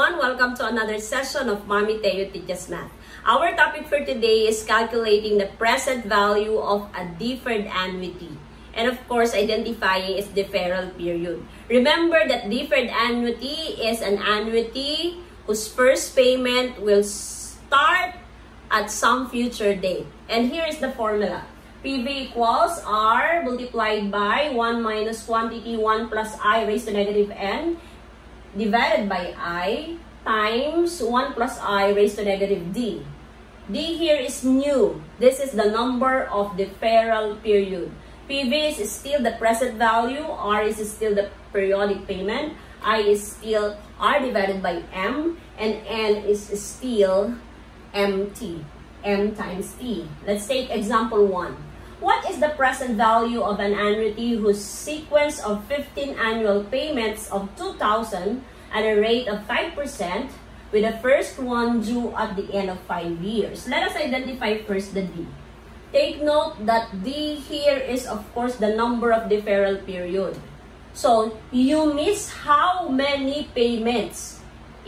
everyone! Welcome to another session of MAmiTEO Teaches Math. Our topic for today is calculating the present value of a deferred annuity. And of course, identifying its deferral period. Remember that deferred annuity is an annuity whose first payment will start at some future date. And here is the formula. PV equals R multiplied by 1 minus quantity 1 plus I raised to negative N divided by I times 1 plus I raised to negative D. D here is new. This is the number of deferral period. PV is still the present value. R is still the periodic payment. I is still R divided by M. And N is still MT. M times T. Let's take example 1. What is the present value of an annuity whose sequence of 15 annual payments of 2,000 at a rate of 5% with the first one due at the end of 5 years? Let us identify first the D. Take note that D here is of course the number of deferral period. So, you miss how many payments?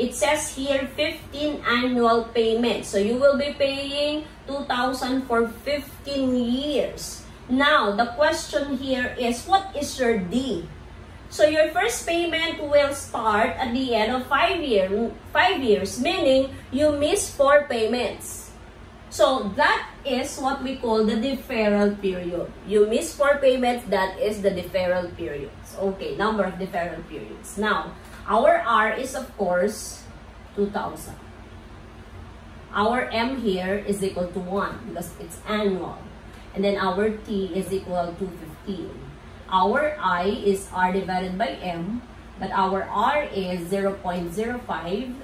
It says here 15 annual payments. So you will be paying 2,000 for 15 years. Now, the question here is, what is your D? So your first payment will start at the end of 5 year, five years, meaning you miss 4 payments. So that is what we call the deferral period. You miss 4 payments, that is the deferral periods. Okay, number of deferral periods. Now, our R is of course 2,000. Our M here is equal to 1 because it's annual. And then our T is equal to 15. Our I is R divided by M, but our R is 0 0.05.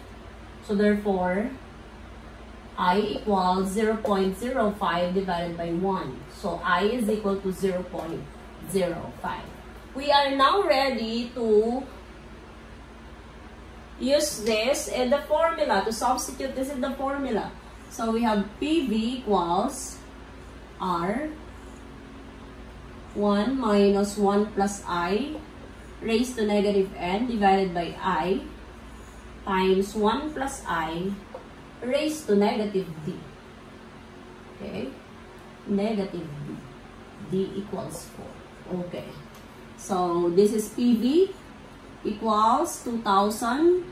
So therefore, I equals 0 0.05 divided by 1. So I is equal to 0 0.05. We are now ready to use this in the formula to substitute this in the formula. So we have PV equals R 1 minus 1 plus I raised to negative n divided by I times 1 plus I raised to negative d. Okay? Negative d. d equals 4. Okay. So this is PV equals 2,000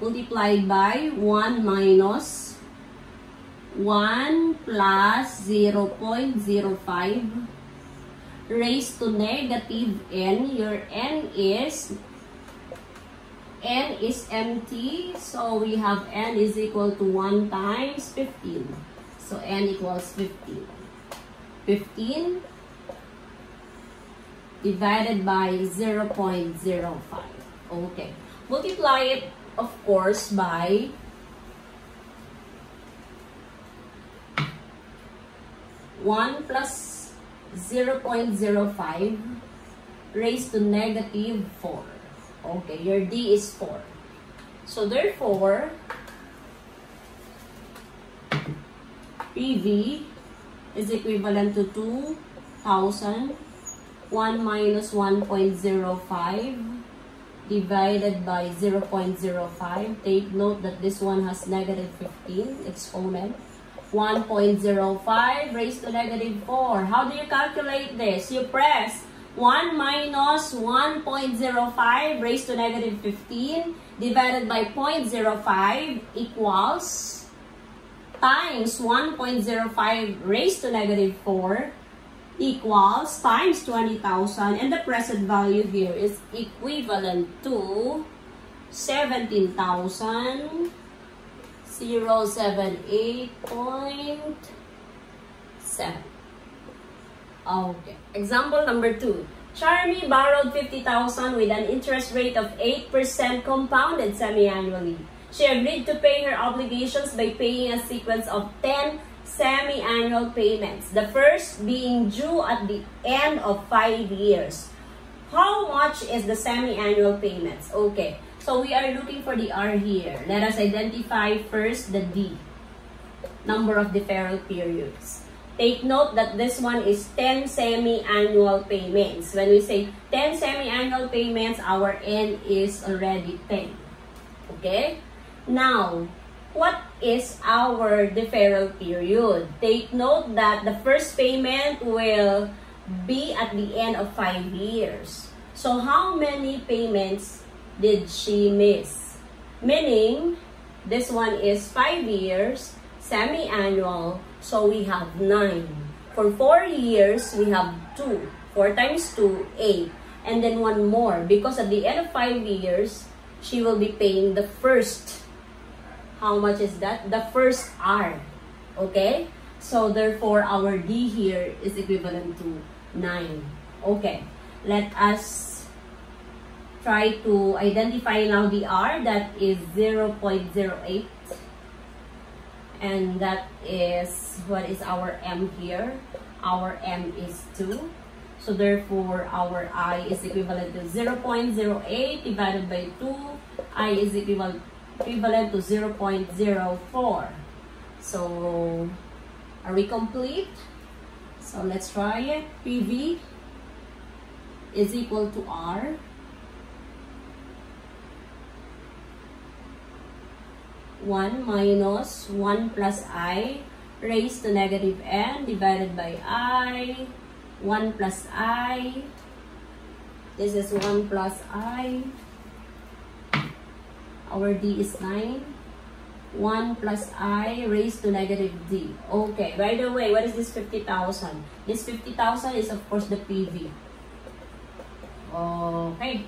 multiplied by 1 minus 1 plus 0 0.05 raised to negative n. Your n is n is empty. So we have n is equal to 1 times 15. So n equals 15. 15 divided by 0 0.05. Okay. Multiply it, of course, by one plus 0.05 raised to negative 4. Okay, your D is 4. So therefore, PV is equivalent to 2,000 1 minus 1.05 divided by 0.05. Take note that this one has negative 15 exponent. 1.05 raised to negative 4. How do you calculate this? You press 1 minus 1.05 raised to negative 15 divided by 0.05 equals times 1.05 raised to negative 4 equals times 20,000 and the present value here is equivalent to 17,078.7. Okay. Example number 2. Charmy borrowed 50,000 with an interest rate of 8% compounded semi-annually. She agreed to pay her obligations by paying a sequence of 10 semi-annual payments. The first being due at the end of 5 years. How much is the semi-annual payments? Okay, so we are looking for the R here. Let us identify first the D, number of deferral periods. Take note that this one is 10 semi-annual payments. When we say 10 semi-annual payments, our N is already 10. Okay? Now, what is our deferral period? Take note that the first payment will be at the end of 5 years. So, how many payments did she miss? Meaning, this one is 5 years, semi-annual, so we have 9. For 4 years, we have 2. 4 times 2, 8. And then one more, because at the end of 5 years, she will be paying the first. How much is that? The first R. Okay? So, therefore, our D here is equivalent to 9. Okay. Let us try to identify now the R. That is 0 0.08 and that is what is our m here our m is 2 so therefore our i is equivalent to 0 0.08 divided by 2 i is equivalent equivalent to 0 0.04 so are we complete so let's try it pv is equal to r 1 minus 1 plus i raised to negative n divided by i. 1 plus i. This is 1 plus i. Our d is 9. 1 plus i raised to negative d. Okay, by the way, what is this 50,000? This 50,000 is of course the PV. Okay.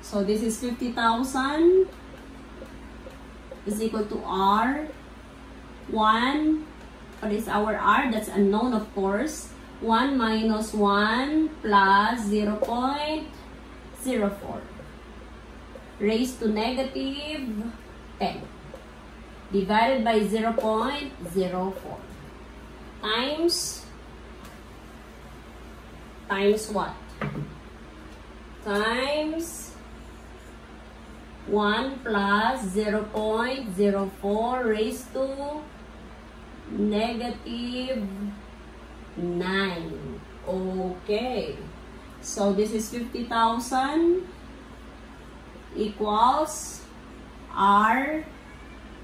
So this is 50,000 is equal to R. 1, what is our R? That's unknown, of course. 1 minus 1 plus 0 0.04 raised to negative 10 divided by 0 0.04 times times what? Times 1 plus 0 0.04 raised to negative 9. Okay. So this is 50,000 equals R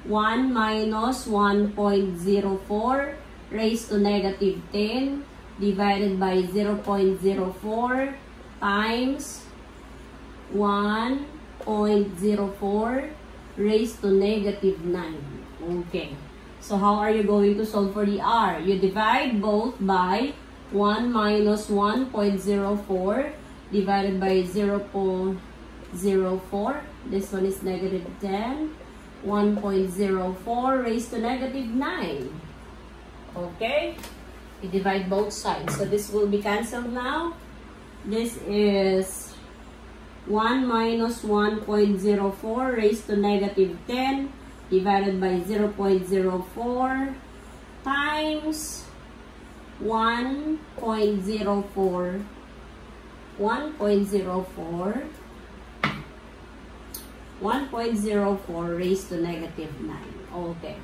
1 minus 1.04 raised to negative 10 divided by 0.04 times 1.04 raised to negative 9. Okay. So how are you going to solve for the r? You divide both by 1 minus 1.04 divided by 0 0.04. This one is negative 10. 1.04 raised to negative 9. Okay? You divide both sides. So this will be cancelled now. This is 1 minus 1.04 raised to negative 10 divided by 0.04 times 1.04 1.04 1.04 raised to negative 9. Okay.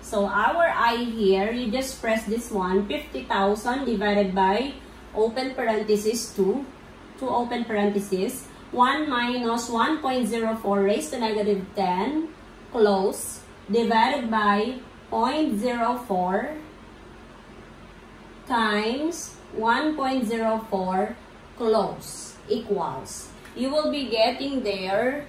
So our I here, you just press this one, 50,000 divided by open parenthesis 2, 2 open parenthesis, 1 minus 1.04 raised to negative 10 close divided by 0.04 times 1.04 close equals. You will be getting there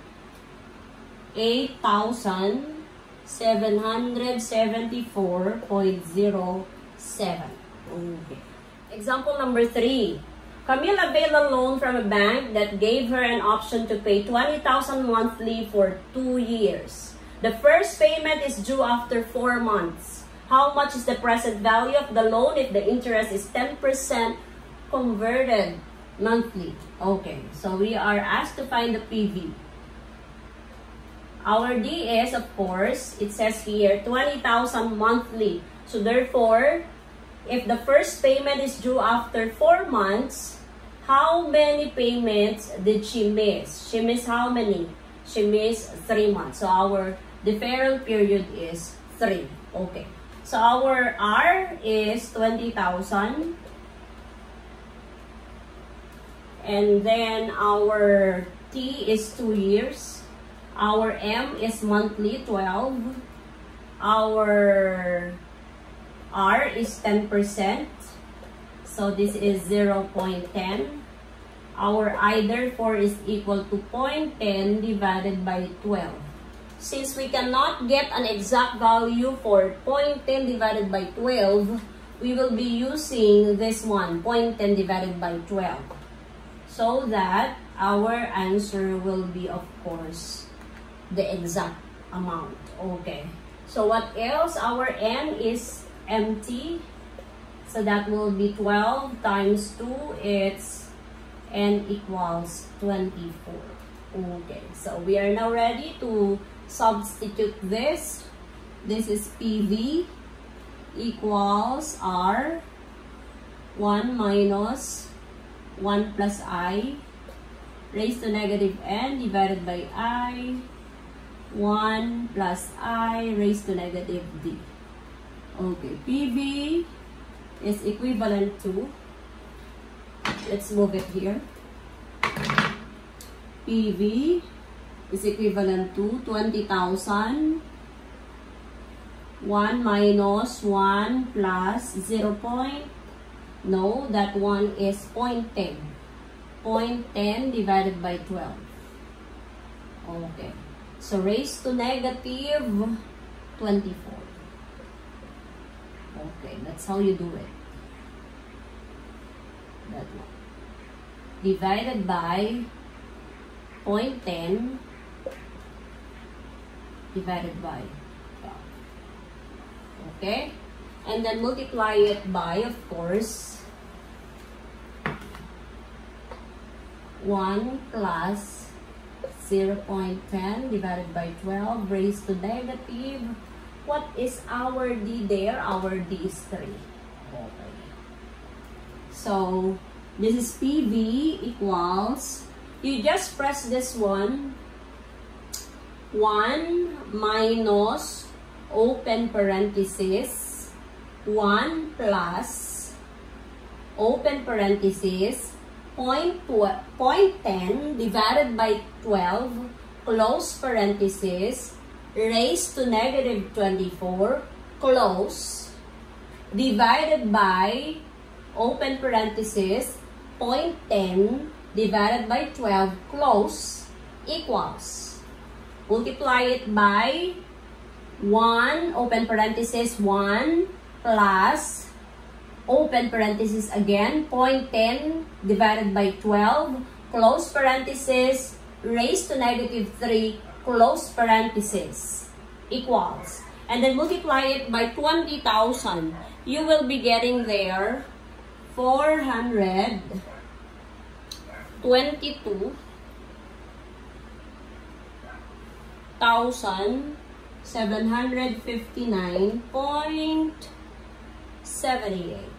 8,774.07. Okay. Example number 3. Camille availed a loan from a bank that gave her an option to pay 20,000 monthly for two years. The first payment is due after four months. How much is the present value of the loan if the interest is 10% converted monthly? Okay, so we are asked to find the PV. Our D is, of course, it says here, 20,000 monthly. So therefore, if the first payment is due after 4 months, how many payments did she miss? She missed how many? She missed 3 months. So our deferral period is 3. Okay. So our R is 20,000. And then our T is 2 years. Our M is monthly 12. Our R is 10%. So this is 0 0.10. Our I therefore is equal to 0.10 divided by 12. Since we cannot get an exact value for 0.10 divided by 12, we will be using this one, 0.10 divided by 12. So that our answer will be, of course, the exact amount. Okay. So what else? Our n is MT. So that will be 12 times 2. It's n equals 24. Okay. So we are now ready to substitute this. This is PV equals R 1 minus 1 plus I raised to negative n divided by I 1 plus I raised to negative D. Okay, PV is equivalent to, let's move it here. PV is equivalent to 20,000 1 minus 1 plus 0 point no that one is 0.10 0.10 divided by 12 okay so raised to negative 24 okay that's how you do it that one divided by 0.10 divided by 12. Okay? And then multiply it by, of course, 1 plus 0 0.10 divided by 12 raised to negative. What is our D there? Our D is 3. Okay. So, this is PV equals, you just press this one 1 minus open parenthesis 1 plus open parenthesis point, point 10 divided by 12 close parenthesis raised to negative 24 close divided by open parenthesis point 10 divided by 12 close equals. Multiply it by 1, open parenthesis, 1 plus, open parenthesis again, 0.10 divided by 12, close parenthesis, raised to negative 3, close parenthesis, equals. And then multiply it by 20,000. You will be getting there 422 1,759.78.